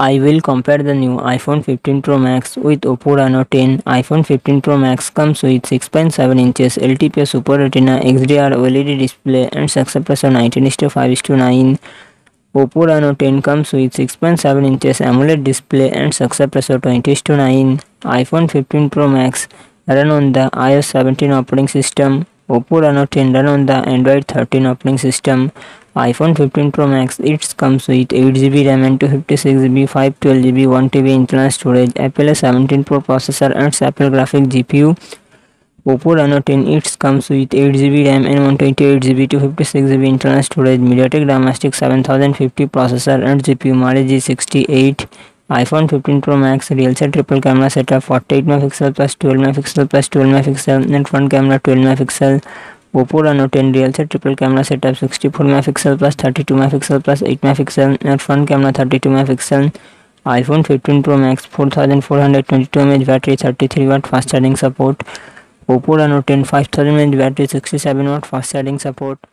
I will compare the new iPhone 15 Pro Max with Oppo Reno 10. iPhone 15 Pro Max comes with 6.7 inches LTPS Super Retina XDR OLED display and success ratio 19:5:9. Oppo Reno 10 comes with 6.7 inches AMOLED display and success ratio 20:9. iPhone 15 Pro Max run on the iOS 17 operating system. Oppo Reno 10 run on the Android 13 operating system. iPhone 15 Pro Max it comes with 8GB RAM and 256GB 512GB 1TB internal storage. Apple A17 Pro processor and Apple graphic GPU Oppo Reno 10 it comes with 8GB RAM and 128GB 256GB internal storage. MediaTek Dimensity 7050 processor and GPU Mali G68 iPhone 15 pro max rear से triple camera setup 48 megapixel plus 12 megapixel plus 12 megapixel and front camera 12 megapixel Oppo Reno ten rear से triple camera setup 64 megapixel plus 32 megapixel plus 8 megapixel and front camera 32 megapixel iPhone 15 pro max 4422 mAh battery 33 watt fast charging support Oppo Reno ten 5000 mAh battery 67 watt fast charging support